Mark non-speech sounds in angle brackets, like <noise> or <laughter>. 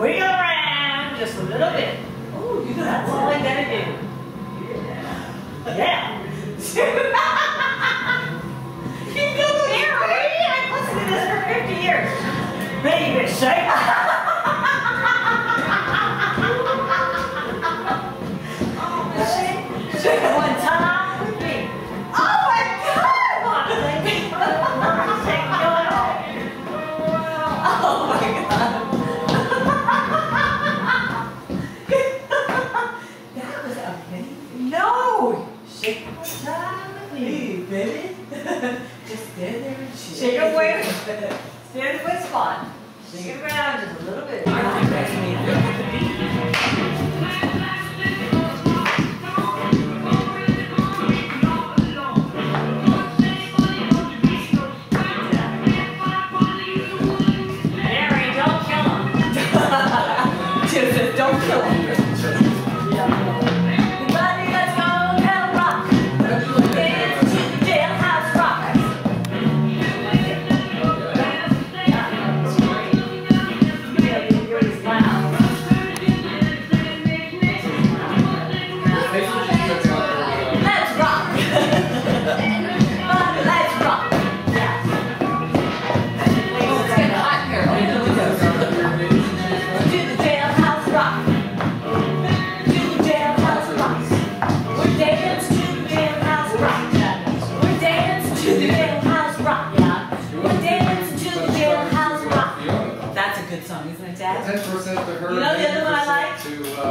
Wiggle around just a little bit. Oh, you That's all I gotta. Yeah. you. I've listened to this for 50 years. Baby, shake, Shake it one time with me. Hey, baby. <laughs> Just stand there and shake. Shake it where? Stand one spot. Shake it around just a little bit. I think that's me. Don't kill him. <laughs> rock. We're dancing to the jailhouse rock. That's a good song, isn't it, Dad? Ten percent to her. You know the other one I like? To, uh,